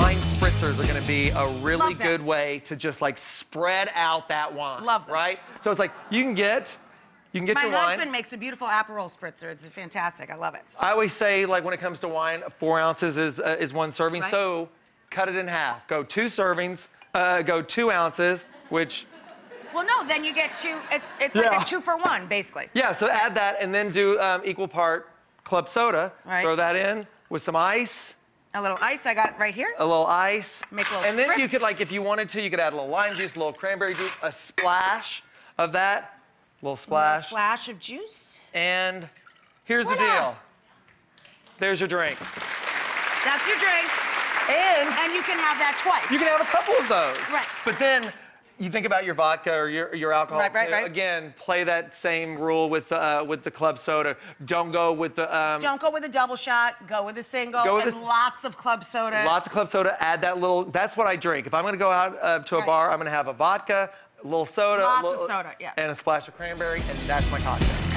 spritzers are gonna be a really good way to just like spread out that wine. Love them. Right? So it's like you can get, you can get My your husband wine. makes a beautiful Aperol spritzer. It's fantastic. I love it. I always say, like, when it comes to wine, four ounces is uh, is one serving. Right. So cut it in half. Go two servings. Uh, go two ounces, which Well, no, then you get two. It's it's like a two for one, basically. yeah. So add that, and then do um, equal part club soda. Right. Throw that in with some ice. A little ice I got right here. a little ice. Make a little And then you could, like, if you wanted to, you could add a little lime juice, a little cranberry juice, a splash of that, little A splash. splash of juice. And here's the deal. There's your drink. That's your drink, And and you can have that twice. you can have a couple of those. Right. But then you think about your vodka or your, your alcohol. Right, right, right. Again, play that same rule with the, uh, with the club soda. Don't go with the um, Don't go with a double shot. Go with a single. Go with and a lots of club soda. Lots of club soda. Add that little. That's what I drink. If I'm gonna go out uh, to a Right. bar, I'm gonna have a vodka, a little soda, a Lots of soda, yeah. and a splash of cranberry, and that's my cocktail.